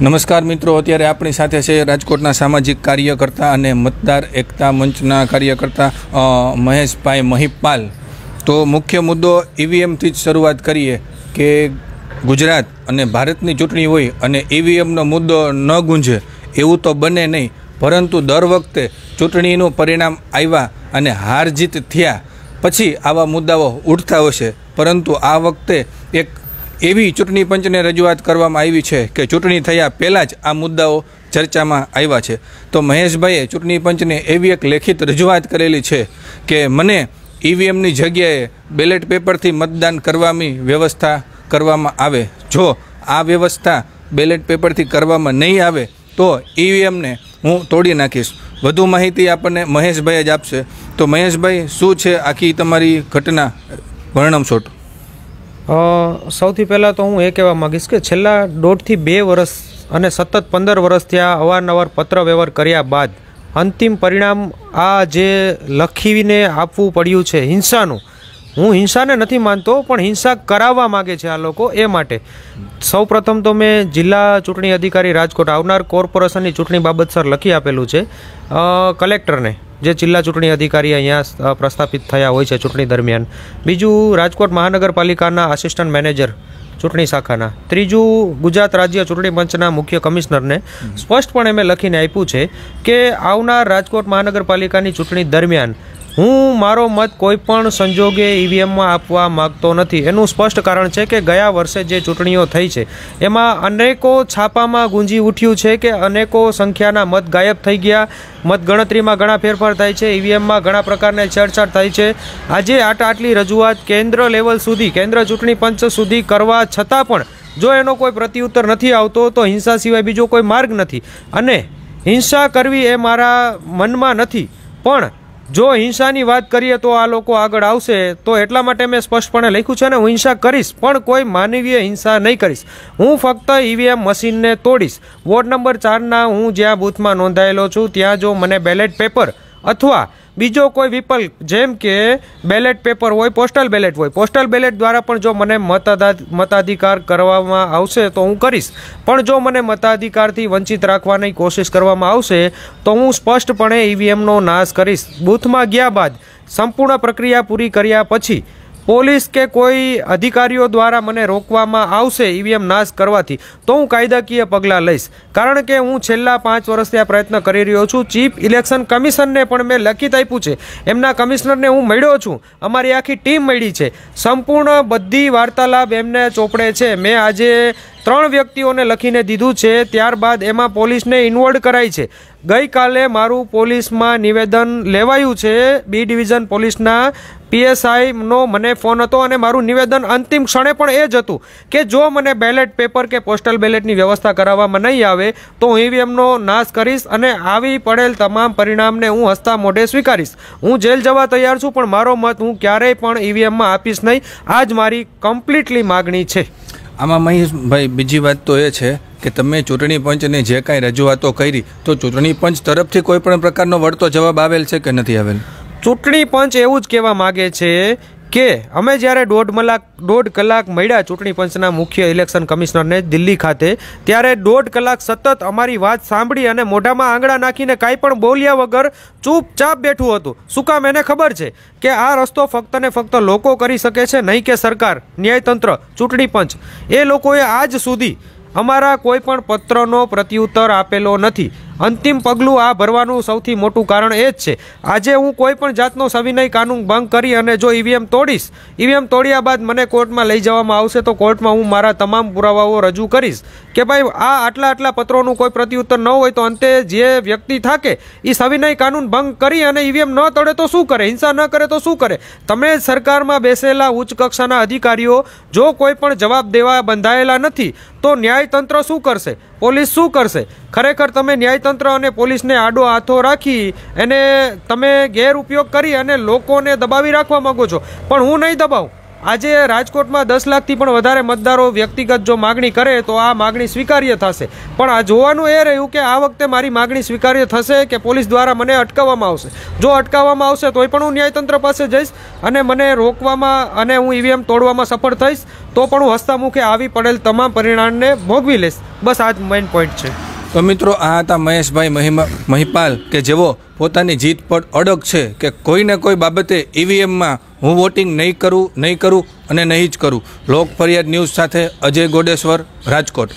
નમસ્કાર મિત્રો, અત્યારે આપણી સાથે છે રાજકોટના સામાજિક કાર્યકર્તા અને મતદાર એકતા મંચના કાર્યકર્તા મહેશભાઈ મહિપાલ. તો મુખ્ય મુદ્દો ઈવીએમથી જ શરૂઆત કરીએ કે ગુજરાત અને ભારતની ચૂંટણી હોય અને ઈવીએમનો મુદ્દો ન ગુંજે, એવું તો બને નહીં. પરંતુ દર વખતે ચૂંટણીનું પરિણામ આવ્યા અને હાર જીત થયા, પછી આવા મુદ્દાઓ ઉઠતા હશે પરંતુ આ વખતે એક એવી ચૂંટણી પંચને રજૂઆત કરવામાં આવી છે કે ચૂંટણી થયા પહેલાં જ આ મુદ્દાઓ ચર્ચામાં આવ્યા છે. તો મહેશભાઈએ ચૂંટણી પંચને એવી એક લેખિત રજૂઆત કરેલી છે કે મને ઈવીએમની જગ્યાએ બેલેટ પેપરથી મતદાન કરવાની વ્યવસ્થા કરવામાં આવે. જો આ વ્યવસ્થા બેલેટ પેપરથી કરવામાં નહીં આવે, તો ઈવીએમને હું તોડી નાખીશ. વધુ માહિતી આપણને મહેશભાઈ જ આપશે. તો મહેશભાઈ, શું છે આખી તમારી ઘટના? વર્ણમ તો. સૌથી પહેલાં તો હું એ કહેવા માગીશ કે છેલ્લા દોઢથી બે વર્ષ અને સતત પંદર વર્ષથી આ અવારનવાર પત્ર વ્યવહાર કર્યા બાદ અંતિમ પરિણામ આ જે લખીને આપવું પડ્યું છે હિંસાનું, હું હિંસાને નથી માનતો, પણ હિંસા કરાવવા માગે છે આ લોકો એ માટે. સૌ પ્રથમ તો મેં જિલ્લા ચૂંટણી અધિકારી રાજકોટ આવનાર કોર્પોરેશનની ચૂંટણી બાબતસર લખી આપેલું છે કલેક્ટરને. જે જિલ્લા ચૂંટણી અધિકારી અહીંયા પ્રસ્થાપિત થયા હોય છે ચૂંટણી દરમિયાન. બીજું રાજકોટ મહાનગરપાલિકાના આસિસ્ટન્ટ મેનેજર ચૂંટણી શાખાના. ત્રીજું ગુજરાત રાજ્ય ચૂંટણી પંચના મુખ્ય કમિશનરને સ્પષ્ટપણે મેં લખીને આપ્યું છે કે આવનાર રાજકોટ મહાનગરપાલિકાની ચૂંટણી દરમિયાન હું મારો મત કોઈ પણ સંજોગે ઈવીએમમાં આપવા માગતો નથી. એનું સ્પષ્ટ કારણ છે કે ગયા વર્ષે જે ચૂંટણીઓ થઈ છે, એમાં અનેકો છાપામાં ગુંજી ઉઠ્યું છે કે અનેકો સંખ્યાના મત ગાયબ થઈ ગયા. મતગણતરીમાં ઘણા ફેરફાર થાય છે ઈવીએમમાં ઘણા પ્રકારની છેડછાડ થાય છે. આજે આટ આટલી રજૂઆત કેન્દ્ર લેવલ સુધી, કેન્દ્ર ચૂંટણી પંચ સુધી કરવા છતાં પણ જો એનો કોઈ પ્રત્યુત્તર નથી આવતો, તો હિંસા સિવાય બીજો કોઈ માર્ગ નથી. અને હિંસા કરવી એ મારા મનમાં નથી, પણ જો હિંસાની વાત કરીએ તો આ લોકો આગળ આવશે, તો એટલા માટે મેં સ્પષ્ટપણે લખ્યું છે ને, હું હિંસા કરીશ, પણ કોઈ માનવીય હિંસા નહીં કરીશ. હું ફક્ત ઈવીએમ મશીનને તોડીશ. વોર્ડ નંબર ચારના હું જ્યાં બૂથમાં નોંધાયેલો છું, ત્યાં જો મને બેલેટ પેપર અથવા બીજો કોઈ વિકલ્પ જેમ કે બેલેટ પેપર હોય, પોસ્ટલ બેલેટ હોય. પોસ્ટલ બેલેટ દ્વારા પણ જો મને મતદા, મતાધિકાર કરવામાં આવશે તો હું કરીશ. પણ જો મને મતાધિકારથી વંચિત રાખવાની કોશિશ કરવામાં આવશે તો હું સ્પષ્ટપણે ઈવીએમનો નાશ કરીશ. બૂથમાં ગયા બાદ સંપૂર્ણ પ્રક્રિયા પૂરી કર્યા પછી પોલીસ કે કોઈ અધિકારીઓ દ્વારા મને રોકવામાં આવશે ઈવીએમ નાશ કરવાથી, તો હું કાયદાકીય પગલાં લઈશ. કારણ કે હું છેલ્લા પાંચ વર્ષથી આ પ્રયત્ન કરી રહ્યો છું. ચીફ ઇલેક્શન કમિશનને પણ મેં લખિત આપ્યું છે. એમના કમિશનરને હું મળ્યો છું. અમારી આખી ટીમ મળી છે. સંપૂર્ણ બધી વાર્તાલાપ એમને ચોપડે છે. મેં આજે ત્રણ વ્યક્તિઓને લખીને દીધું છે, ત્યારબાદ એમાં પોલીસને ઇન્વોલ્વ કરાઈ છે. ગઈકાલે મારું પોલીસમાં નિવેદન લેવાયું છે બી ડિવિઝન પોલીસના પીએસઆઈનો મને ફોન હતો અને મારું નિવેદન અંતિમ ક્ષણે પણ એ જ હતું કે જો મને બેલેટ પેપર કે પોસ્ટલ બેલેટની વ્યવસ્થા કરાવવામાં નહીં આવે, તો હું ઈવીએમનો નાશ કરીશ અને આવી પડેલ તમામ પરિણામને હું હસતા મોઢે સ્વીકારીશ. હું જેલ જવા તૈયાર છું, પણ મારો મત હું ક્યારેય પણ ઈવીએમમાં આપીશ નહીં. આ જ મારી કમ્પ્લીટલી માગણી છે. આમાં મહેશભાઈ, બીજી વાત તો એ છે કે તમે ચૂંટણી પંચને જે કાંઈ રજૂઆતો કરી, તો ચૂંટણી પંચ તરફથી કોઈ પણ પ્રકારનો વળતો જવાબ આવેલ છે કે નથી આવેલ? ચૂંટણી પંચ એવું જ કહેવા માગે છે કે અમે જ્યારે દોઢ મલાક દોઢ કલાક મળ્યા ચૂંટણી પંચના મુખ્ય ઇલેક્શન કમિશનરને દિલ્હી ખાતે, ત્યારે દોઢ કલાક સતત અમારી વાત સાંભળી અને મોઢામાં આંગળા નાખીને કાંઈ પણ બોલ્યા વગર ચૂપચાપ બેઠું હતું. શું કામ એને ખબર છે કે આ રસ્તો ફક્ત ને ફક્ત લોકો કરી શકે છે, નહીં કે સરકાર, ન્યાયતંત્ર, ચૂંટણી પંચ? એ લોકોએ આજ સુધી અમારા કોઈ પણ પત્રનો પ્રત્યુત્તર આપેલો નથી. અંતિમ પગલું આ ભરવાનું સૌથી મોટું કારણ એ જ છે. આજે હું કોઈ પણ જાતનો સવિનય કાનૂન ભંગ કરી અને જો ઈવીએમ તોડીશ, ઈવીએમ તોડ્યા બાદ મને કોર્ટમાં લઈ જવામાં આવશે તો કોર્ટમાં હું મારા તમામ પુરાવાઓ રજૂ કરીશ. કે ભાઈ, આ આટલા આટલા પત્રોનું કોઈ પ્રત્યુત્તર ન હોય તો અંતે જે વ્યક્તિ થાકે એ સવિનય કાનૂન ભંગ કરી અને ઈવીએમ ન તોડે તો શું કરે? હિંસા ન કરે તો શું કરે? તમે સરકારમાં બેસેલા ઉચ્ચ કક્ષાના અધિકારીઓ જો કોઈ પણ જવાબ દેવા બંધાયેલા નથી, તો ન્યાયતંત્ર શું કરશે? પોલીસ શું કરશે? ખરેખર તમે ન્યાયતંત્ર અને પોલીસને આડો હાથો રાખી એને તમે ગેરઉપયોગ કરી અને લોકોને દબાવી રાખવા માગો છો. પણ હું નહીં દબાવું. આજે રાજકોટમાં દસ લાખથી પણ વધારે મતદારો વ્યક્તિગત જો માગણી કરે તો આ માગણી સ્વીકાર્ય થશે. પણ આ જોવાનું એ રહ્યું કે આ વખતે મારી માગણી સ્વીકાર્ય થશે કે પોલીસ દ્વારા મને અટકાવવામાં આવશે. જો અટકાવવામાં આવશે તોય પણ હું ન્યાયતંત્ર પાસે જઈશ અને મને રોકવામાં અને હું ઈવીએમ તોડવામાં સફળ થઈશ, તો પણ હું હસ્તામુખે આવી પડેલ તમામ પરિણામને ભોગવી લઈશ. બસ આ જ મેઇન પોઈન્ટ છે. તો મિત્રો, આ હતા મહેશભાઈ મહિમા મહિપાલ, કે જેઓ પોતાની જીત પર અડગ છે કે કોઈને કોઈ બાબતે ઈવીએમમાં હું વોટિંગ નહીં કરું નહીં કરું અને નહીં જ કરું. લોક ફરિયાદ ન્યૂઝ સાથે અજય ગોડેશ્વર, રાજકોટ.